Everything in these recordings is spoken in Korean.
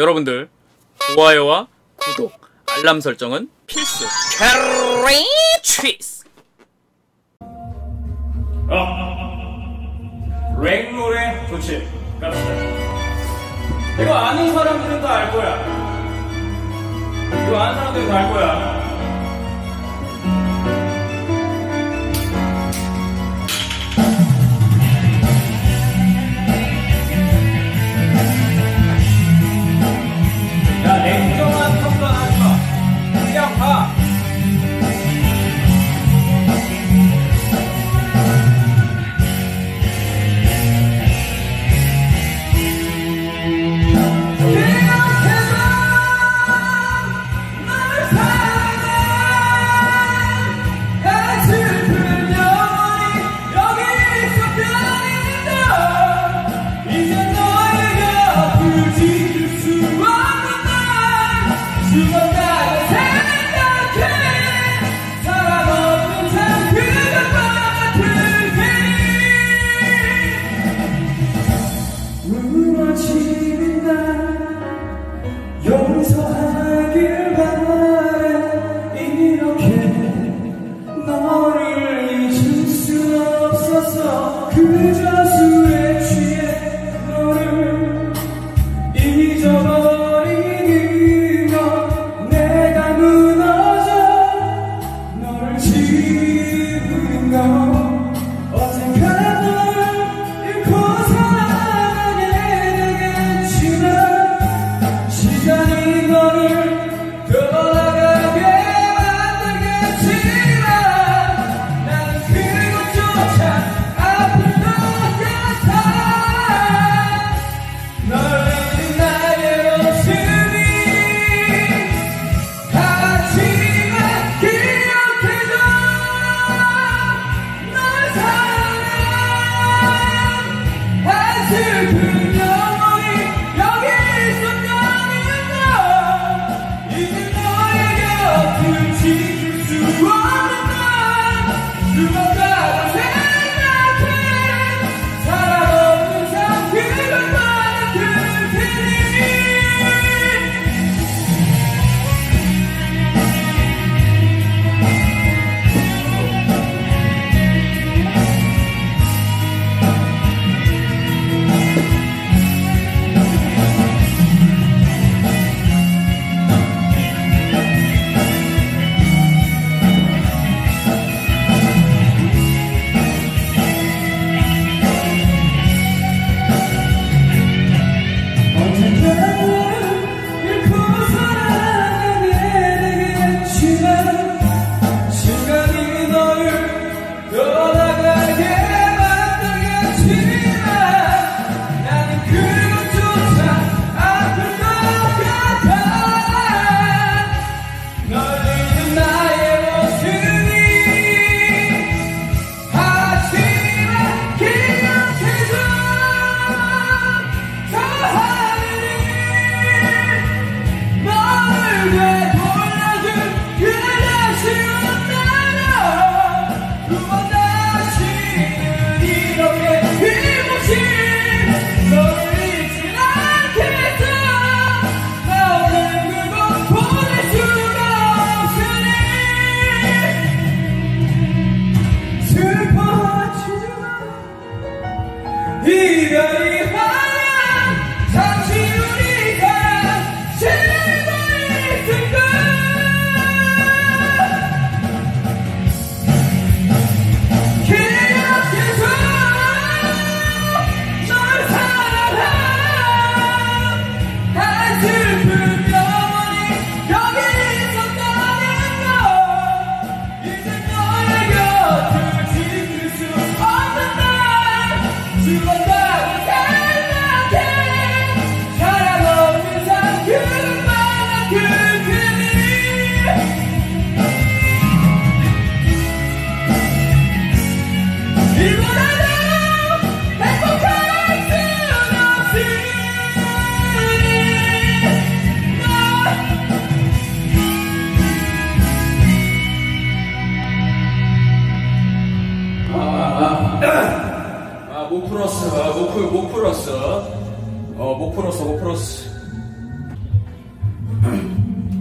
여러분들 좋아요와 구독, 알람 설정은 필수. 캐리 치스. 어. 랭롤의 조치 갑시다. 이거 아는 사람들은 다 알 거야. 이거 아는 사람들은 다 알 거야. 어, 못 풀었어, 못 풀었어.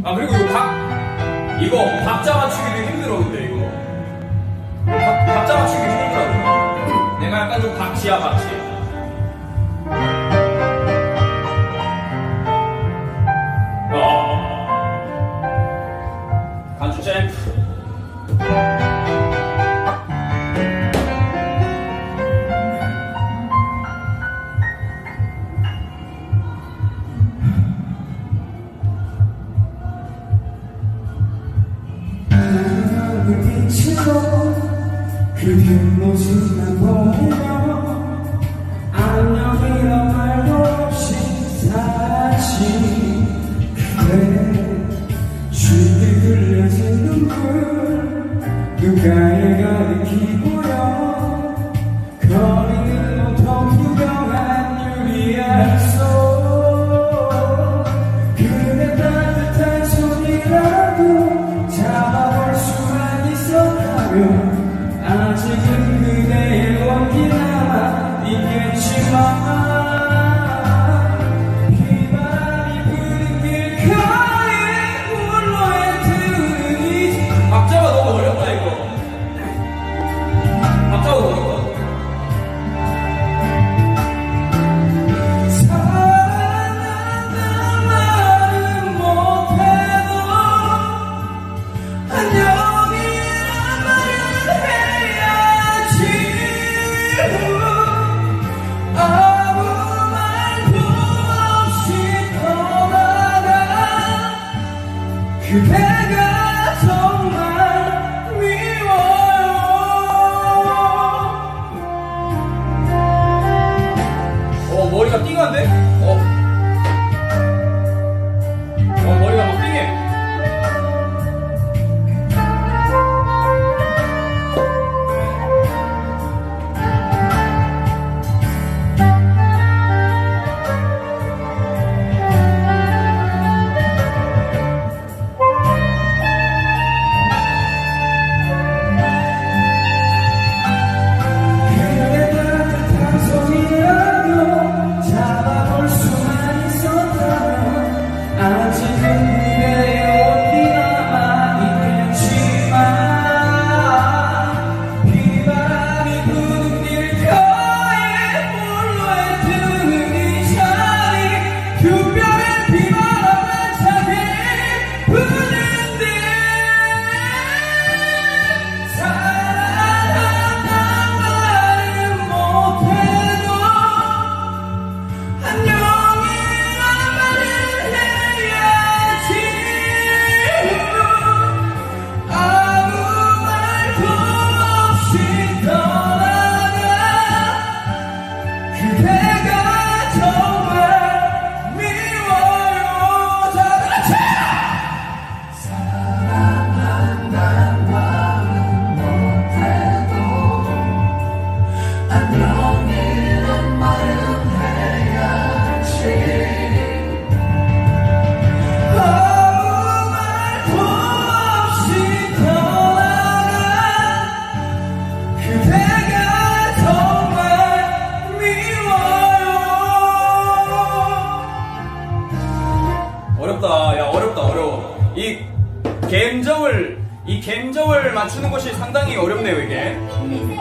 아, 그리고 이거 박, 이거 박자 맞추기도 힘들어, 근데 이거. 박, 박자 맞추기 힘들더라고. 내가 약간 좀 박지야, 박지. 이 갬정을 맞추는 것이 상당히 어렵네요 이게. 음.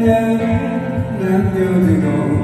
내게 남겨두고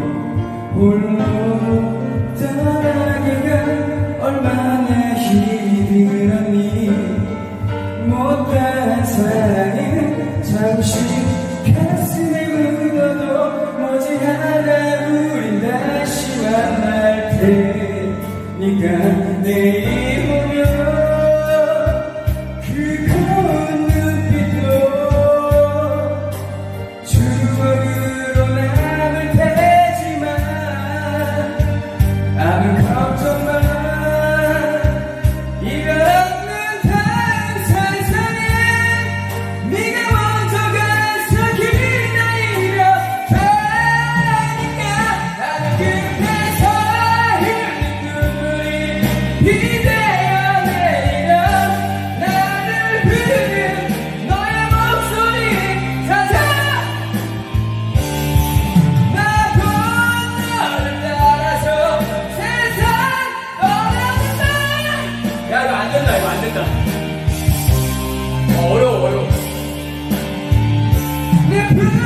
Japan!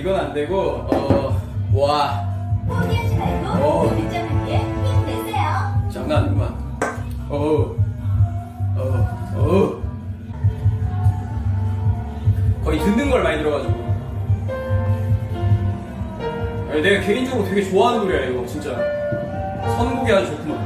이건 안 되고 어, 와. 포기하지 말고 어. 도전하기에 힘내세요. 장난 아니구만. 어, 어, 어, 어. 거의 듣는 걸 많이 들어가지고. 야, 내가 개인적으로 되게 좋아하는 노래야 이거 진짜. 선곡이 아주 좋구만.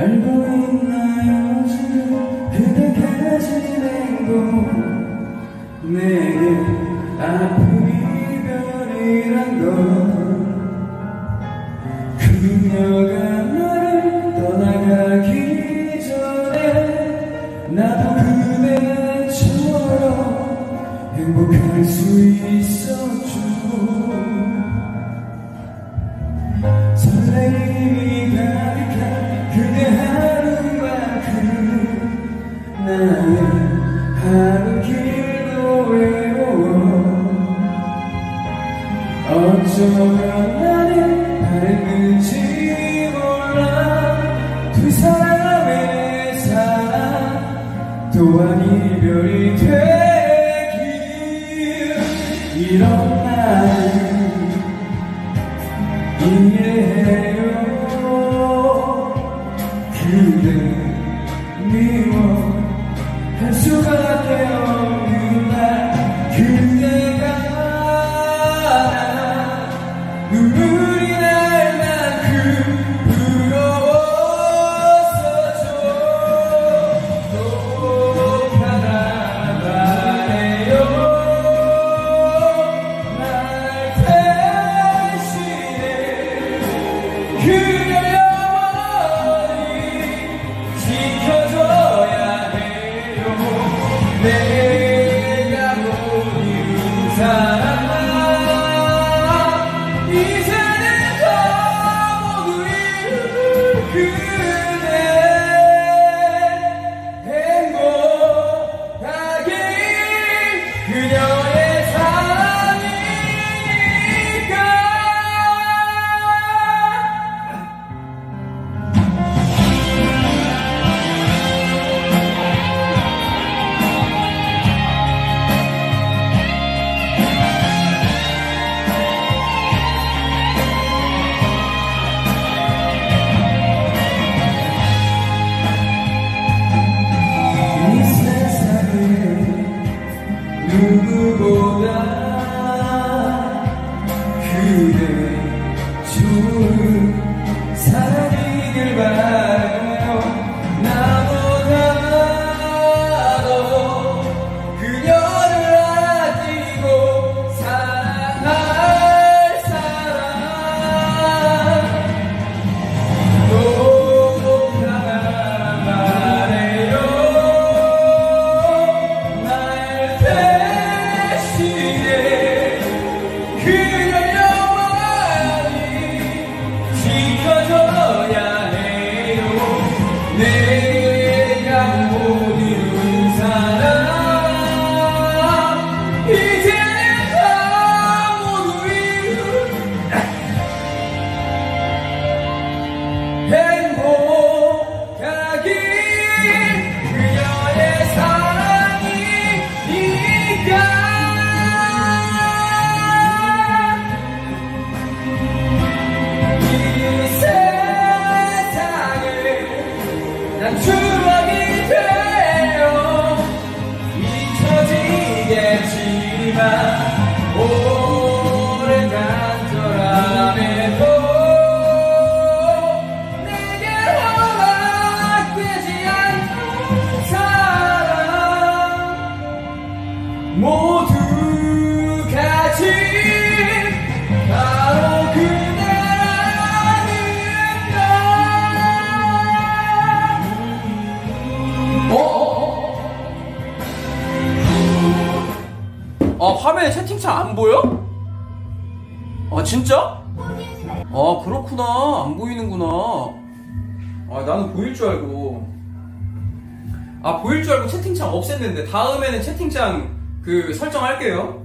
네, 알고 있나요 지금 그대 가진 행동 내게 아픔이 별이란 걸 채팅창 없앴는데 다음에는 채팅창 그 설정할게요.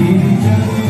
Yeah.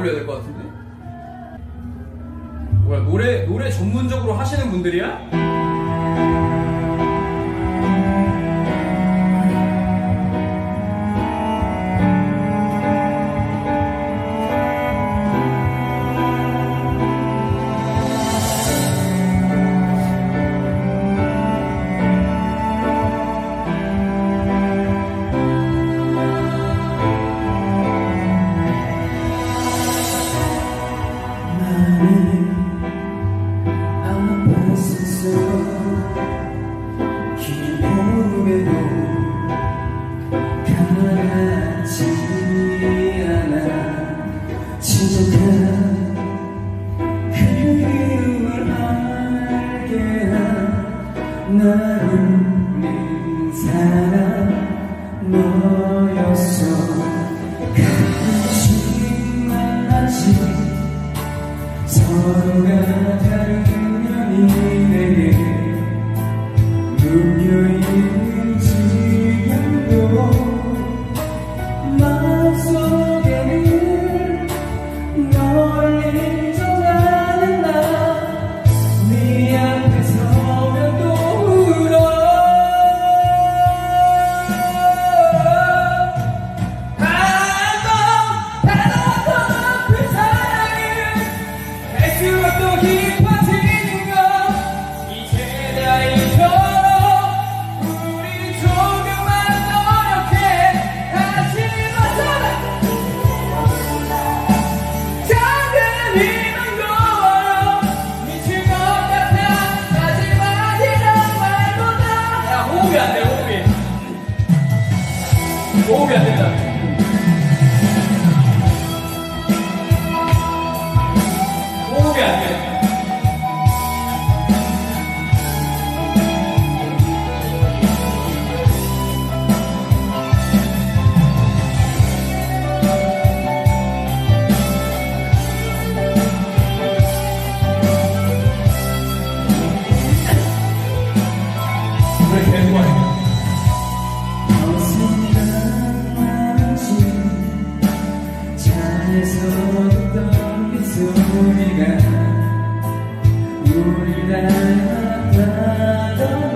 올려야 될 것 같은데? 뭐야, 노래, 노래 전문적으로 하시는 분들이야? 안에서 어떤 그 소리가 우리를 안았다던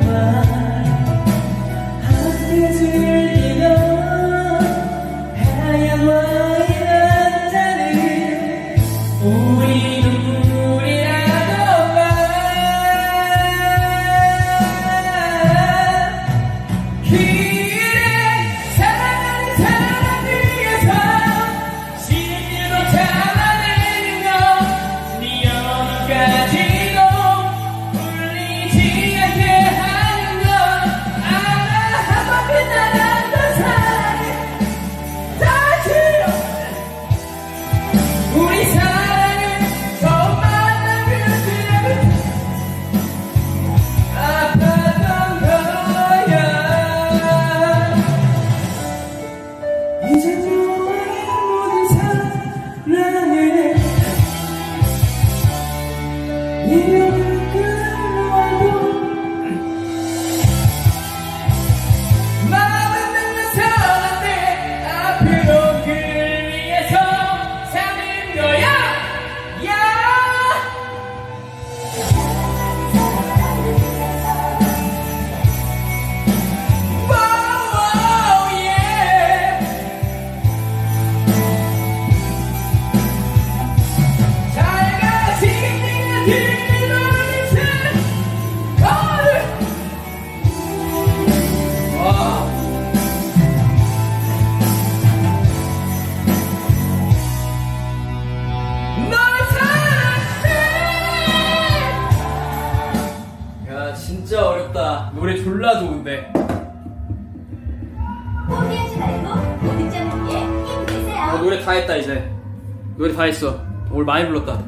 다 했어. 오늘 많이 불렀다.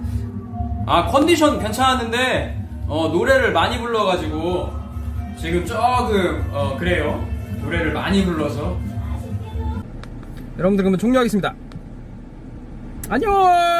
아, 컨디션 괜찮았는데, 어, 노래를 많이 불러가지고, 지금 조금, 어, 그래요. 노래를 많이 불러서. 여러분들, 그러면 종료하겠습니다. 안녕!